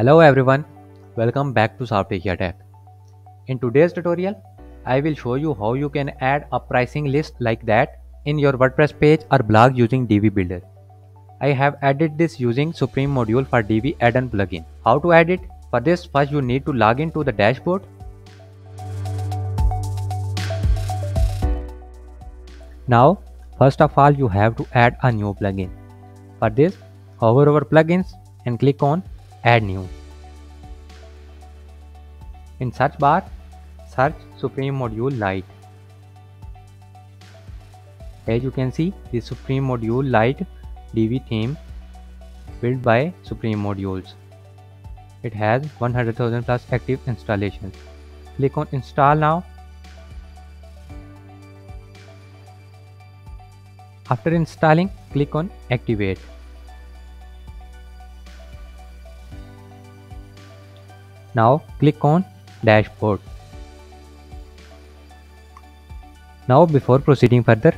Hello everyone, welcome back to SoftAsia Tech. In today's tutorial, I will show you how you can add a pricing list like that in your WordPress page or blog using Divi Builder. I have added this using Supreme module for Divi add-on plugin. How to add it? For this, first you need to log into the dashboard. Now, first of all, you have to add a new plugin. For this, hover over plugins and click on add new. In search bar, search Supreme Module Lite. As you can see, the Supreme Module Lite Divi theme built by Supreme Modules. It has 100,000 plus active installations. Click on install now. After installing, click on activate. Now click on dashboard. Now before proceeding further,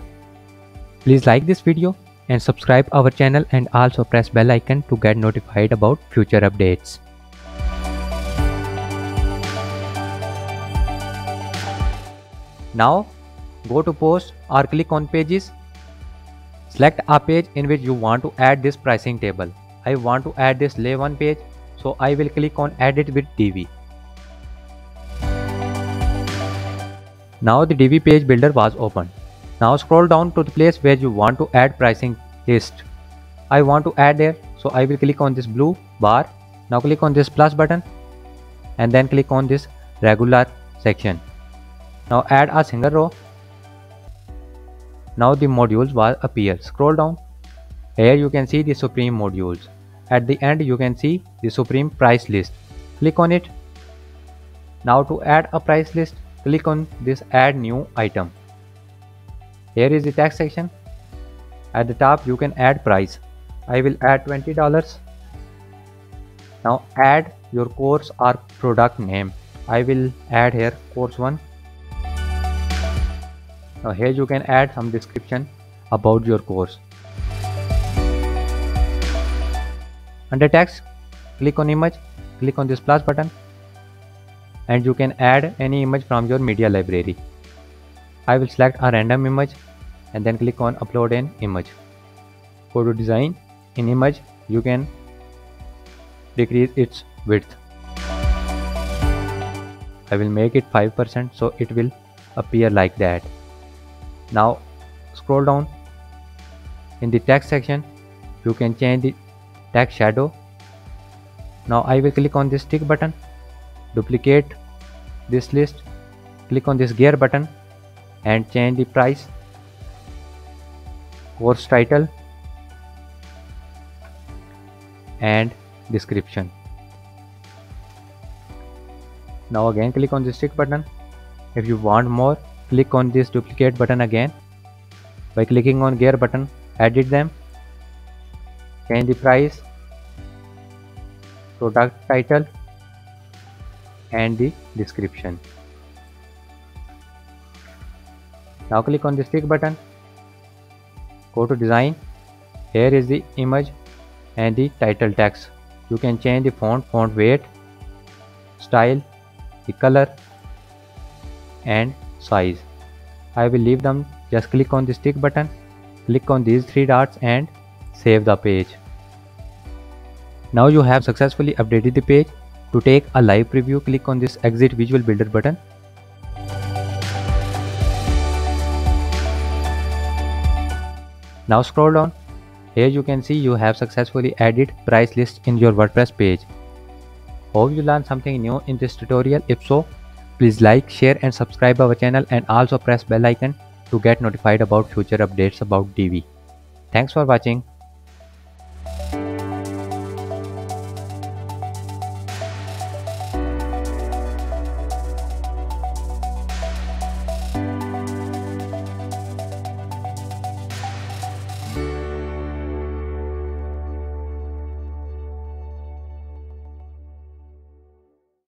please like this video and subscribe our channel and also press bell icon to get notified about future updates. Now go to post or click on pages. Select a page in which you want to add this pricing table. I want to add this lay one page so I will click on edit with Divi. Now the Divi page builder was opened. Now scroll down to the place where you want to add pricing list. I want to add there so I will click on this blue bar. Now click on this plus button and then click on this regular section. Now add a single row. Now the modules will appear. Scroll down. Here you can see the Supreme modules. At the end you can see the Supreme price list. Click on it. Now to add a price list, click on this add new item. Here is the tax section. At the top you can add price. I will add $20. Now add your course or product name. I will add here course 1. Now here you can add some description about your course. Under text, click on image, click on this plus button and you can add any image from your media library. I will select a random image and then click on upload an image. Go to design, in image you can decrease its width. I will make it 5% so it will appear like that. Now scroll down in the text section you can change the text shadow. Now I will click on this tick button, duplicate this list, click on this gear button and change the price, course title and description. Now again click on this tick button. If you want more, click on this duplicate button again. By clicking on gear button, edit them change the price product title and the description. Now click on the stick button go to design here is the image and the title text you can change the font font weight style the color and size. I will leave them. Just click on the stick button click on these three dots and save the page. Now you have successfully updated the page. To take a live preview, click on this exit visual builder button. Now scroll down. Here you can see you have successfully added price list in your WordPress page. Hope you learned something new in this tutorial. If so, please like, share and subscribe our channel and also press bell icon to get notified about future updates about Divi. Thanks for watching.